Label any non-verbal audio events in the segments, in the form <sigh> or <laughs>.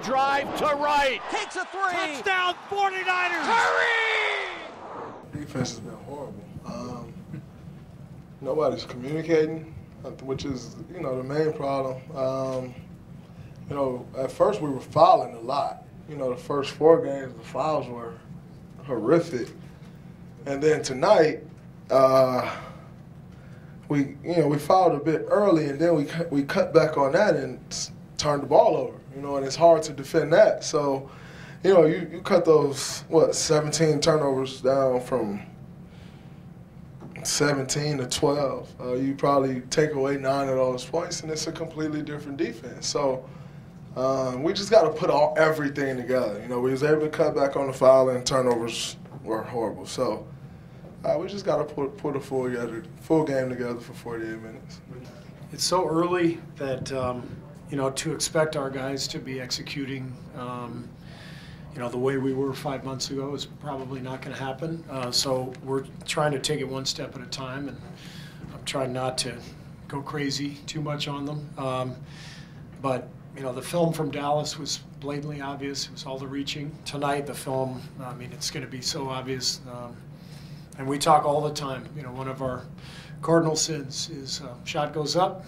Line drive to right. Takes a three. Touchdown 49ers. Hurry! Defense has been horrible. Um, nobody's communicating, which is, you know, the main problem. Um, you know, at first we were fouling a lot. You know, the first four games, the fouls were horrific. And then tonight, uh, we you know we fouled a bit early, and then we we cut back on that and turned the ball over. You know, and it's hard to defend that. So, you know, you, you cut those what 17 turnovers down from 17 to 12. Uh, you probably take away nine of those points, and it's a completely different defense. So. Um, we just got to put all everything together. You know, we was able to cut back on the foul and turnovers were horrible. So uh, we just got to put put a full together, full game together for 48 minutes. It's so early that um, you know to expect our guys to be executing. Um, you know the way we were five months ago is probably not going to happen. Uh, so we're trying to take it one step at a time, and I'm trying not to go crazy too much on them. Um, but you know the film from Dallas was blatantly obvious. It was all the reaching. Tonight the film, I mean, it's going to be so obvious. Um, and we talk all the time. You know, one of our cardinal sins is uh, shot goes up,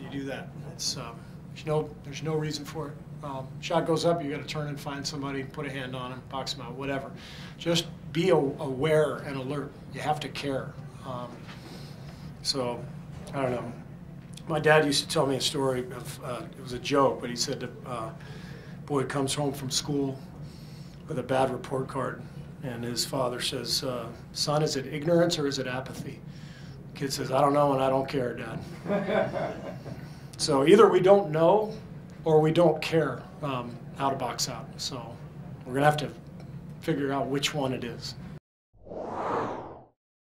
you do that. It's um, there's no there's no reason for it. Um, shot goes up, you got to turn and find somebody, put a hand on him, box him out, whatever. Just be aware and alert. You have to care. Um, so, I don't know. My dad used to tell me a story of uh, it was a joke, but he said, the uh, "Boy comes home from school with a bad report card." And his father says, uh, Son, is it ignorance or is it apathy? Kid says, I don't know and I don't care, Dad. <laughs> so either we don't know or we don't care um, how to box out. So we're going to have to figure out which one it is.